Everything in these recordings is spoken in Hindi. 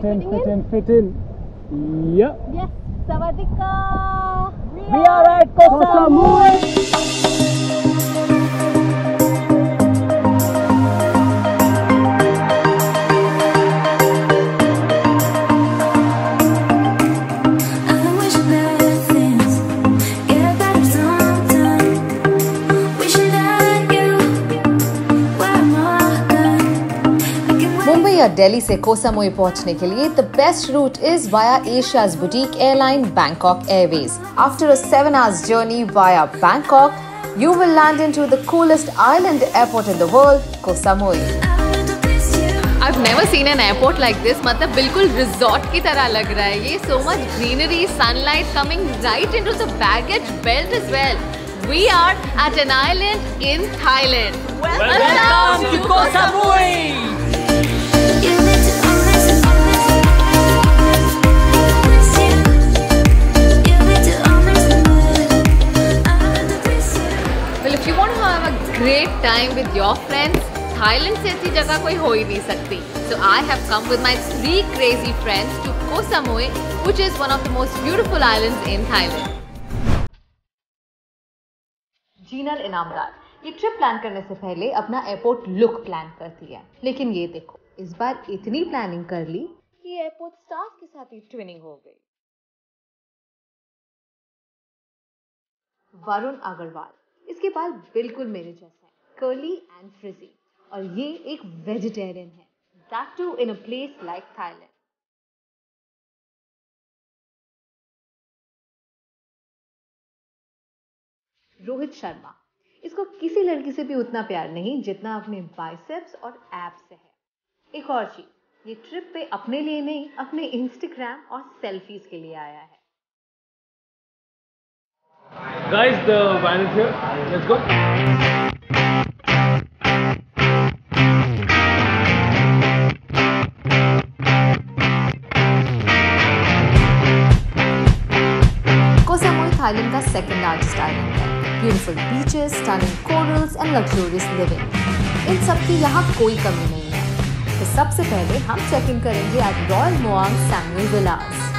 fit in, fit in, fit in. Yep. Yes, Sawadika. We are at Koh या दिल्ली से कोसामोई पहुँचने के लिए the best route is via Asia's boutique airline Bangkok Airways after a seven hours journey via Bangkok you will land into the coolest island airport in the world Koh Samui I've never seen an airport like this. मतलब बिल्कुल रिजॉर्ट की तरह लग रहा है ये. So much greenery sunlight coming right into the baggage belt is well We are at an island in Thailand. Great time with your friends, Thailand से अच्छी जगह कोई हो ही नहीं सकती. So I have come with my three crazy friends to Koh Samui, which is one of the most beautiful islands in Thailand. Jinal Inamdar ये ट्रिप प्लान करने से पहले अपना एयरपोर्ट लुक प्लान करती है लेकिन ये देखो इस बार इतनी प्लानिंग कर ली कि एयरपोर्ट स्टाफ के साथ ही ट्विनिंग हो गई वरुण अग्रवाल इसके बाल बिल्कुल मेरे जैसे हैं। कर्ली एंड फ्रिजी और ये एक वेजिटेरियन है। That too in a place like Thailand Rohit Sharma. इसको किसी लड़की से भी उतना प्यार नहीं, जितना अपने बाइसेप्स और एब्स से है। एक और चीज़, ये ट्रिप पे अपने लिए नहीं, अपने इंस्टाग्राम और सेल्फीज के लिए आया है। Guys, the van is here. Let's go. Thailand का सेकंड लार्जेस्ट आइलैंड है beautiful beaches stunning corals and luxurious living in सब की यहाँ कोई कमी नहीं है तो सबसे पहले हम चेक इन करेंगे at Royal Muang Samui Villas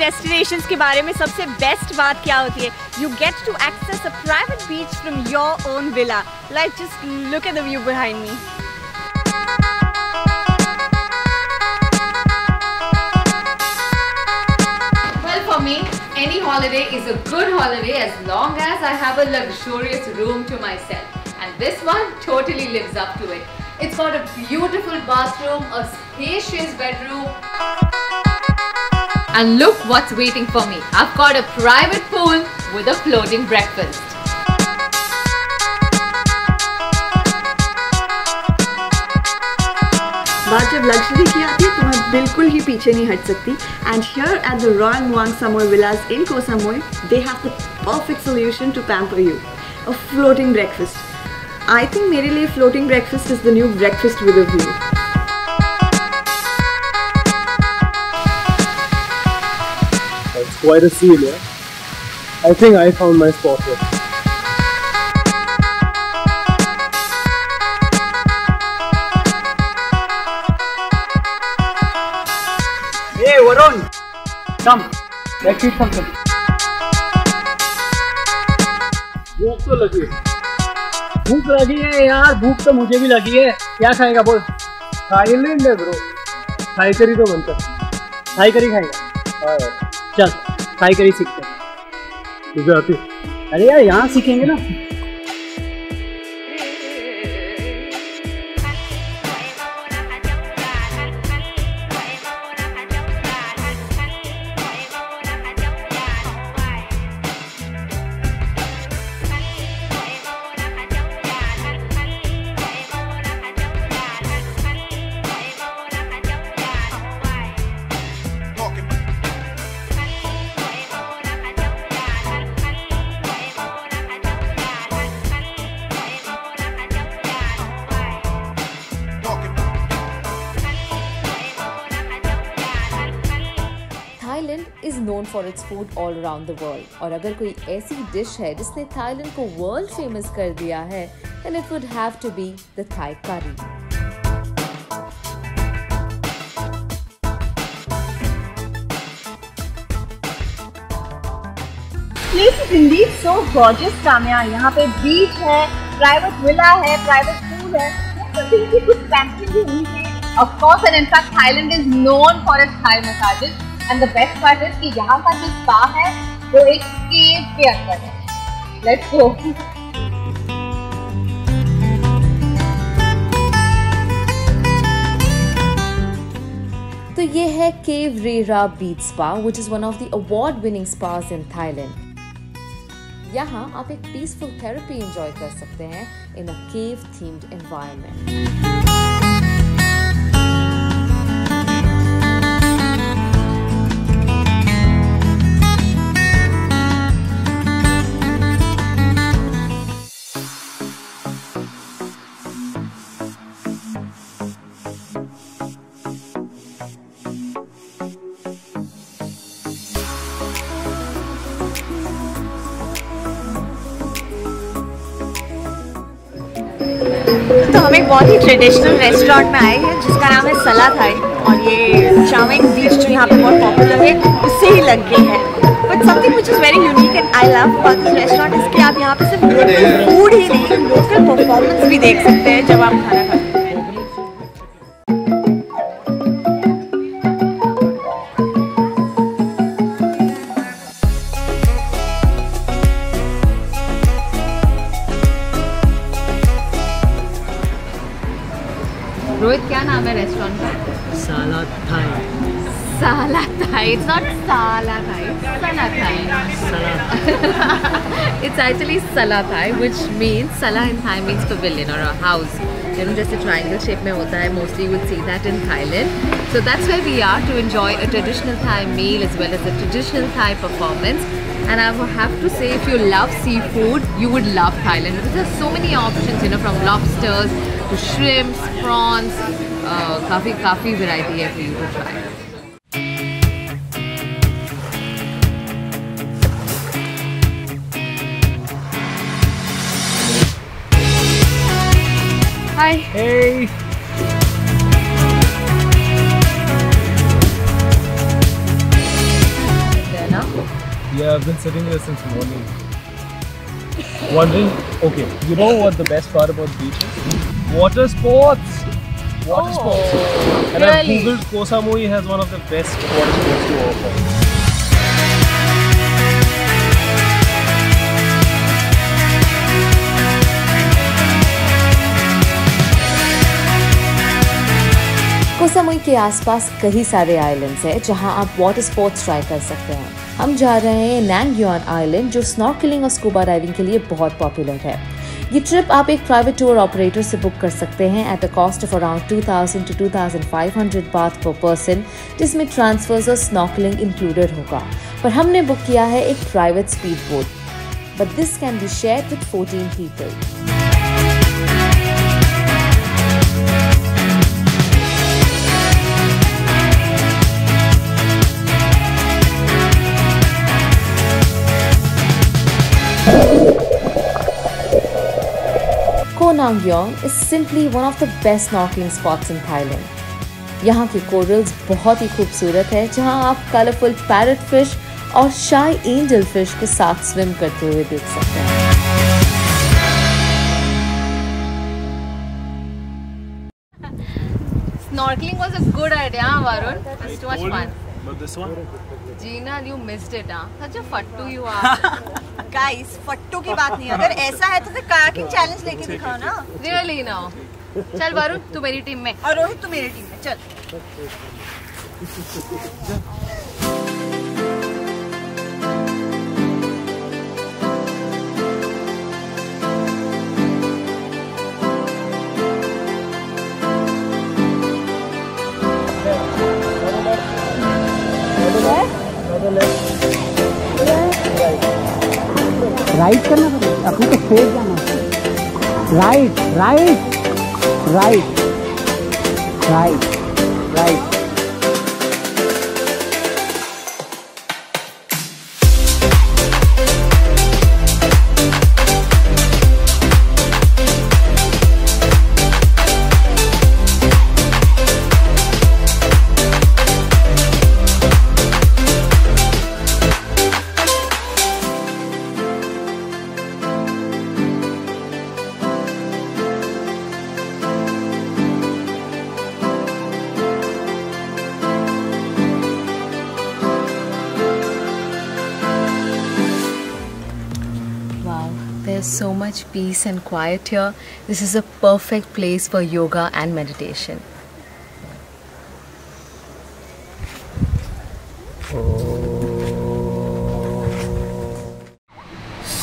destinations के बारे में सबसे बेस्ट बात क्या होती है you get to access a private beach from your own villa like just look at the view behind me any holiday is a good holiday as long as I have a luxurious room to myself. And this one totally lives up to it. It's got a beautiful bathroom, a spacious bedroom. And look what's waiting for me. I've got a private pool with a floating breakfast. बात जब लग्जरी की आती है तो मैं बिल्कुल ही पीछे नहीं हट सकती and here at the Royal Muang Samui Villas in Koh Samui they have the perfect solution to pamper you a floating breakfast I think मेरे लिए floating breakfast is the new breakfast with a view Quite a scene, yeah. I think I found my spot here. Hey, Varun! Come, let's eat something. भूख तो लगी है भूख लगी है यार भूख तो मुझे भी लगी है क्या खाएगा बोल थाईलैंड है ब्रो थाई करी तो बनता है थाई करी खाएगा हाँ चल थाई करी सीखते हैं आती है? अरे यार यहाँ सीखेंगे ना known for its food all around the world और अगर कोई ऐसी डिश है जिसने थाईलैंड को वर्ल्ड फ़ेमस कर दिया है then it would have to be the Thai curry place is indeed so gorgeous कामया यहाँ पे बीच है प्राइवेट विला है प्राइवेट पूल है कुछ पैंपलिंग भी हुई है। Of course and in fact Thailand is known for it Thai massages And the best part is कि यहाँ का जो spa है, वो एक cave के अंदर है. Let's go. तो ये है केव RERA beach spa which is one of the award winning spas in Thailand यहाँ आप एक पीसफुल थेरेपी एंजॉय कर सकते हैं इन अ केव थीम्ड एनवायरनमेंट बहुत ही ट्रेडिशनल रेस्टोरेंट में आए हैं, जिसका नाम है सला थाई और ये चाउमिन बीच जो यहाँ पे बहुत पॉपुलर है उससे ही लग गई है। But something which is very unique and I love about restaurant इसके आप यहाँ पे सिर्फ़ फ़ूड ही नहीं लोकल परफॉर्मेंस भी देख सकते हैं जब आप खाना खाते हैं। रोहित क्या नाम है रेस्टोरेंट का Sala Thai Sala Thai it's not Sala Thai सला Thai it's actually sala thai which means sala in thai means pavilion or a house you know जैसे triangle shape में होता है mostly you would see that in Thailand so that's where we are to enjoy a traditional Thai meal as well as a traditional Thai performance and I would have to say if you love seafood you would love Thailand because there's so many options you know from lobsters to shrimps prawns uh, काफ़ी काफ़ी variety है for you to try Hi. Hey! There now. Yeah, I've been sitting here since morning. Wondering, okay, you know what the best part about beach is? Water sports! Water oh. sports. And I've really? googled Koh Samui has one of the best water sports to offer. Koh Samui के आसपास कई सारे आइलैंड्स हैं जहाँ आप वाटर स्पोर्ट्स ट्राई कर सकते हैं हम जा रहे हैं नैंगयोन आइलैंड जो स्नॉर्कलिंग और स्कूबा डाइविंग के लिए बहुत पॉपुलर है ये ट्रिप आप एक प्राइवेट टूर ऑपरेटर से बुक कर सकते हैं at a cost of around 2000 to 2500 बात पर पर्सन जिसमें ट्रांसफर्स और स्नॉर्कलिंग इंक्लूडेड होगा। पर हमने बुक किया है एक private speed boat but this can be share with 14 people Koh Nangyong is simply one of the best snorkeling spots in Thailand. यहाँ की कोरल्स बहुत ही खूबसूरत है जहाँ आप कलरफुल पैरट फ़िश और शाई एंजल फ़िश को साथ स्विम करते हुए देख सकते हैं Snorkeling was a good idea, Varun. It was too much fun. But this one? Gina, you missed it, huh? Such a fattu you are. Guys फट्टू की बात नहीं अगर ऐसा है तो फिर कायाकिंग चैलेंज लेके दिखाओ ना really now. चल वरुण तू मेरी टीम में और रोहित तू मेरी टीम में चल राइट करना अपने को फेस जाना right right right right right much peace and quiet here. This is a perfect place for yoga and meditation.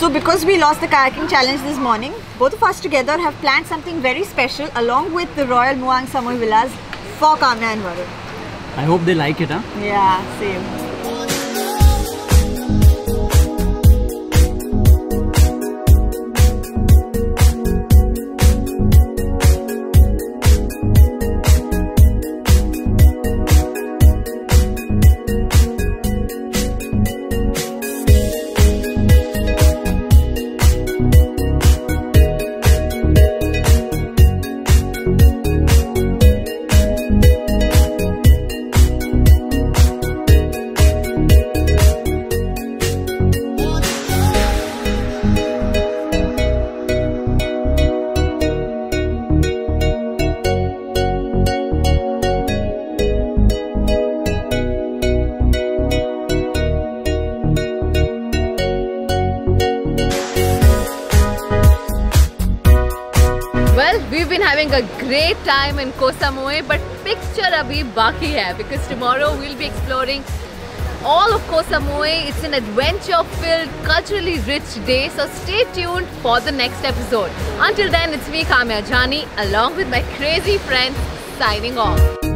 So, because we lost the kayaking challenge this morning, both of us together have planned something very special along with the Royal Muang Samui Villas for Kamya and Varun. I hope they like it, huh? Yeah, same. In Koh Samui, but picture abhi baki hai because tomorrow we'll be exploring all of Koh Samui. It's an adventure-filled, culturally rich day. So stay tuned for the next episode. Until then, it's me Kamya Jani along with my crazy friends signing off.